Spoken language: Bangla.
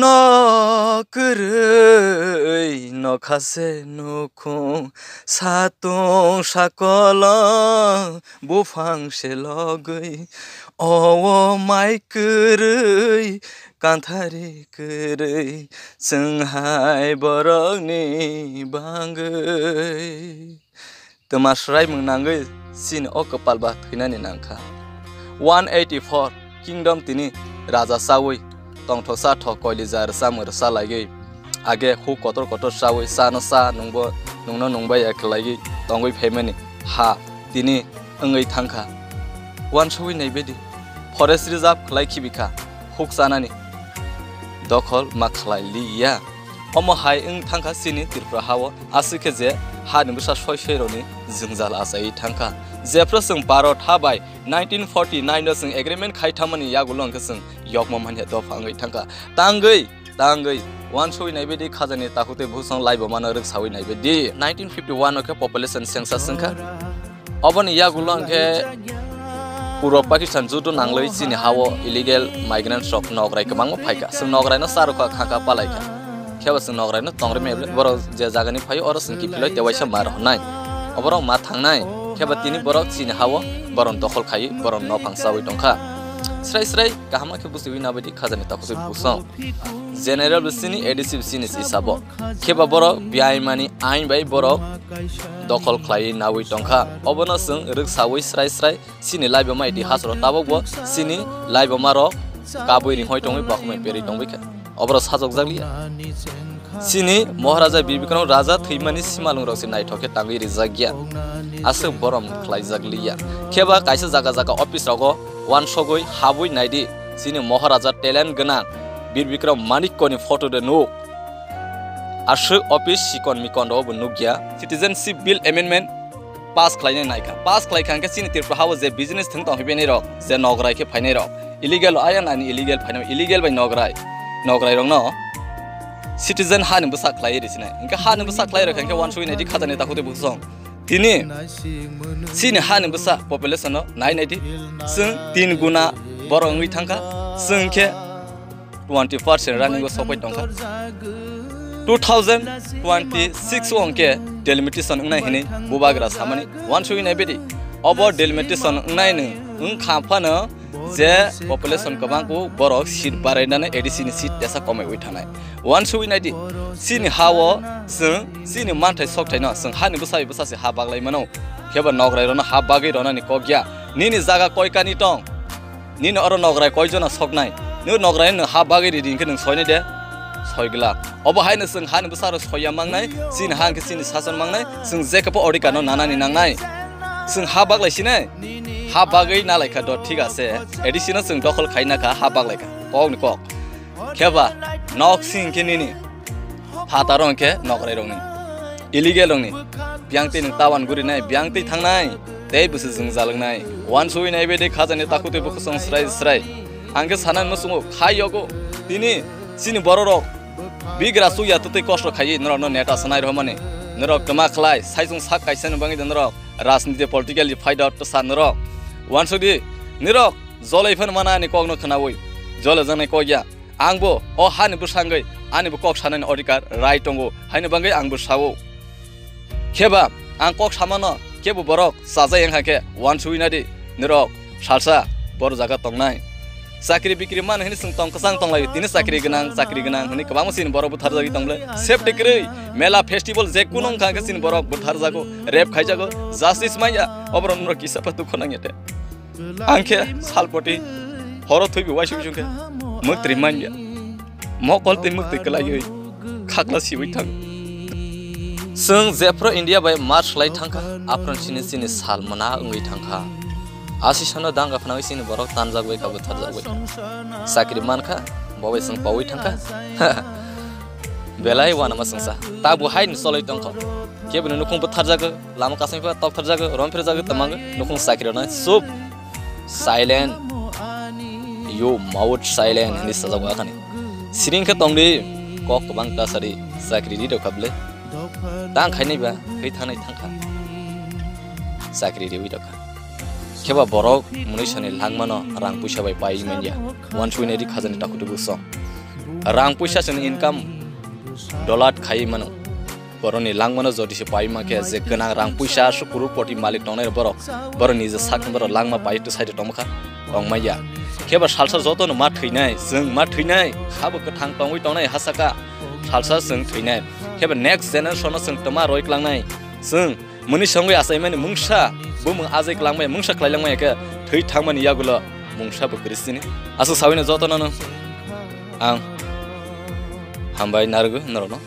नकरै नखासे नखुं सातुं साकल बुफांसे लगै अ माइकरै কান্থারে কरै जोंहाय बर'नि बांगै তোমাশ্রাय मोनांगै सिन अ कपालबा थैनानै नांखा 184 किंगडम तिनि राजा सावै kong tho sa tho koi li jar sa mur sa lagi age khu kotor kotor sa oi sa no sa nungbo nungno nungba ya khlagi tongoi phemeni ha tini angai thangkha wan shui nei bedi forest reserve khlai khibikha huk sanani দখল মা খালাইলি ইয়া অমো হাই ইং থাঙ্কা সিনি তিরপ্রা হাও আসিকে যে হা নিমিশা সয় সৈরনি জিংজাল আসাই থাঙ্কা জেপ্র সিং বারো থাবাই nineteen forty nine Singh agreement খাইথামানি ইয়াগুলংকে সিং यकमा मान्छे त फाङ्गै थाङ्का ताङ्गै ताङ्गै वान सोइ नैबेदि खाजाने ताखुते भुसं लाइभ मान रुक सावै नै बेदी 1951 ओके पपुलेसन सेंसस संख्या अबन या गुलंग हे पूर्व पाकिस्तान जुटु नांगलै सिनि हावो इलीगल माइग्रेंट स्टप नगराय कमांग फायका सु नगराय न सारो का खाका पालायका खेबस नगराय न तंगरे मे बर जे जागानि फाय अर सिन कि फिलै देवाइस मार हनाय अबर मा थांगनाय खेबा तिनी बर सिनि हावो बरन दखल खाय बरन न फंसावै टोंखा स्राय स्राय गाहामाखे बुसि विना बायदि खाजानि तापसे बुस जनरल बिसिनि एडिसि बिसिनि हिसाब खेबा बर बियाय मानी आइ बाय बर दखल खलाय नावै टंखा अबना जों रोगसावै स्राय स्राय सिनि लाइबमा इदि हासर ताबगबो सिनि लाइबमा र काबुइरि हय टङै बाखमै पेरि टङबैखा अबर साजक जालिया सिनि महाराजा बिबिकनाव राजा थैमानि सिमालुं रसि नायथखे टाङै रिजागिया आसो बरम खलाय जागलिया खेबा कायसे जागा जागा अफिस रगो ওয়ান সগৈ হাবুই নাইডি সিনি মহারাজা টেলেন্ট গান বীর বিক্রম মানিক্যনি ফটোদে নুক আশু অফিস সিকন মিকনবো নুগিয়া সিটিজেনশিপ বিল এমেনমেন্ট পাস খাইনে নাইকা। পাস খাইখানকে চিনি তিরপা হাবো যে বিজনেস থিং তহিবেনি রক যে নগরাইকে ফাইনে রক ইলিগেল আয়া নানি ইলিগেল ফাইনে, ইলিগেল বাই নগরাই নগরাই রং ন? সিটিজেন হানবো সাকলাই রিসিনে ইনকে হানবো সাকলাই রখানকে ওয়ান সুই নাইডি খাজানি তাকুতে বুঝছ तिनि सिनि सा नाय नायदि जों तीन गुना बर' ngै थांखा जोंखे टुवेन्टि पार्सेन्ट रानिंगो सफै दंखा टु थाउजेन्ड टुवेन्टि सिक्स अंके डेलिमिटेसन हिनै बुबाग्रा सामानि वान सुइनाय बेदि अब डेलिमिटेसन अंनाय नो जे पपुलेशन गोबांखौ बर' सिट बारायनानै एडिसिनि सिट देसा कमायबाय थानाय वान सुइनायदि सिनि हावो जों सिनि मानथाय सकथायनो जों हानिबो साबिबो सासे हा बाग्लायमोनो हेबा नगरायरनो हा बागै रनानि कगिया निनि जागा कयकानि दं निनो अर नगराय कयजना सकनाय नो नगराय नो हा बागै रिदिनखौ नों सयनाय दे सयगला अबहायनो जों हानिबो सारो सया मांनाय सिनि हांखो सिनि सासन मांनाय जों जेखौबो अडिकानो नानानि नांनाय जों हा बाग्लायसिनाय হা না নালাইখা দ, ঠিক আছে? এডিসিনো जों দখল খাই না খা হা বাগলাইখা কক নি কক খেবা নক সিং কে কিনিনি হাতা রংকে নকরাই রংনি ইলিগেল রংনি বিয়াংতে নং? তাওয়ান গুরি নাই বিয়াংতে থাংনাই তেই বসে जों জালংনাই ওয়ান সুই নাই। বেদে, খাজানি তাকুতে বকসং স্রাই স্রাই আঙ্গে সানান মসুঙ্গো খাই অগো। তিনি সিনি বড় রক বিগ্রা সুইয়া তুতে কষ্ট খাই নর ন নেটা সানাই রহমানে নরক তোমা খলাই সাইজং সাক কাইছেন বাঙ্গি নরক রাজনীতি পলিটিক্যাল ফাইডার তো সান নরক सुदि निरक जलैफोर मानानि कगनो खोनावै जल जानाय कगिया आंबो अ हानिबो सांगै आनिबो कक सानायनि अधिकार राइट दङ हायनो बाङै आंबो सावो खेबा आं कक सामानो केबो बरक साजाय हाखे वान सुइनादि निरक सालसा बर जागा तंनाय साख्रि बिक्रि मान होनो जों तंकसां तंलायो दिनै साख्रि गोनां Anke salpoti horo thui bi washi bijungke muk triman ya mo kol te muk te kala yoi khakla si bi thang sung zepro india bai march lai thangka apron sini sini sal mana ungui thangka asishana danga phana sini borok tanjak bai kabu thar jak bai sakri man kha babai sung pawi thangka belai wana ma sungsa ta bu hai ni solai tangko kebun nukung bu thar jak lama kasmi pa tok thar jak rom phir jak tamang nukung sakri na sob silent yo mawut silent ni sa zawa khani siring kha tongri kok bang ta sari sakri ri dokha ble tang khainai ba hei thanai tang kha sakri ri wi dokha kheba borok munishani langmano rang puisa bai pai menya wan chuineri khazani takutu busong rang puisa sin income dollar khai mano boroni langmano jodi se paima ke je gana rang puisa su kuru poti malik toner boro boroni je sakn boro langma pai tu side tomkha ong maya keba salsa joton ma theinai jeng ma theinai khabo ke thang pangui tonai hasaka salsa jeng theinai keba next generation jeng toma roik langnai jeng muni songai asai mani mungsa bo mung ajai klangmai mungsa khlailangmai ke thei thangmani yagulo mungsa bo krisini asu sawina joton no ang hambai nargu norono